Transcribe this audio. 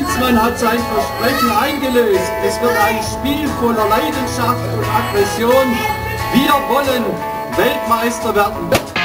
Klinsmann hat sein Versprechen eingelöst. Es wird ein Spiel voller Leidenschaft und Aggression. Wir wollen Weltmeister werden.